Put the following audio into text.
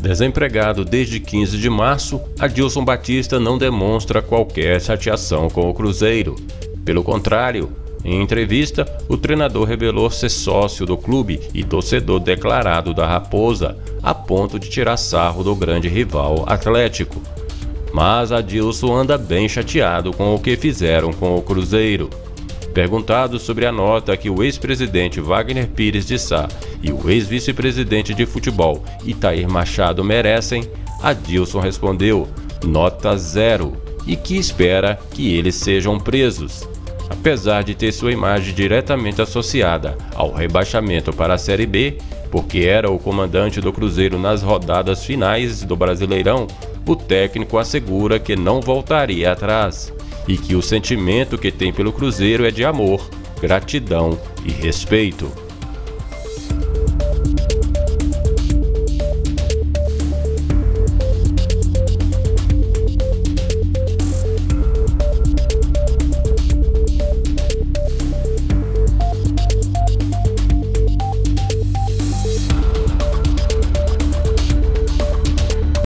Desempregado desde 15 de março, Adilson Batista não demonstra qualquer chateação com o Cruzeiro. Pelo contrário, em entrevista, o treinador revelou ser sócio do clube e torcedor declarado da Raposa, a ponto de tirar sarro do grande rival Atlético. Mas Adilson anda bem chateado com o que fizeram com o Cruzeiro. Perguntado sobre a nota que o ex-presidente Wagner Pires de Sá e o ex-vice-presidente de futebol Itair Machado merecem, Adilson respondeu: nota zero e que espera que eles sejam presos. Apesar de ter sua imagem diretamente associada ao rebaixamento para a Série B, porque era o comandante do Cruzeiro nas rodadas finais do Brasileirão, o técnico assegura que não voltaria atrás e que o sentimento que tem pelo Cruzeiro é de amor, gratidão e respeito.